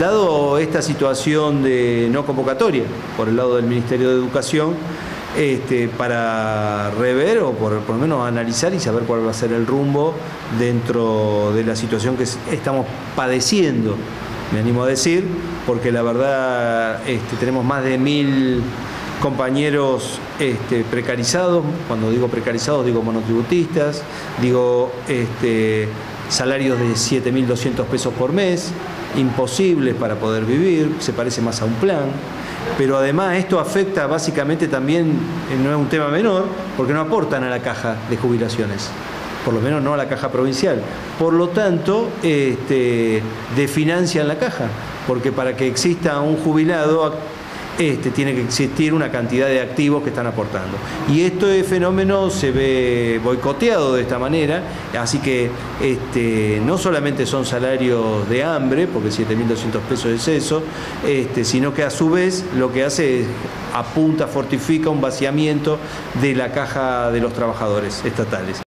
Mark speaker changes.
Speaker 1: Dado esta situación de no convocatoria por el lado del Ministerio de Educación, este, para rever o por, lo menos analizar y saber cuál va a ser el rumbo dentro de la situación que estamos padeciendo, me animo a decir, porque la verdad este, tenemos más de mil compañeros este, precarizados, cuando digo precarizados digo monotributistas, digo salarios de 7.200 pesos por mes, imposibles para poder vivir, se parece más a un plan, pero además esto afecta básicamente también, eh, no es un tema menor, porque no aportan a la caja de jubilaciones por lo menos no a la caja provincial. Por lo tanto, este, definancian la caja, porque para que exista un jubilado este, tiene que existir una cantidad de activos que están aportando. Y este fenómeno se ve boicoteado de esta manera, así que este, no solamente son salarios de hambre, porque 7.200 pesos es eso, este, sino que a su vez lo que hace es apunta, fortifica un vaciamiento de la caja de los trabajadores estatales.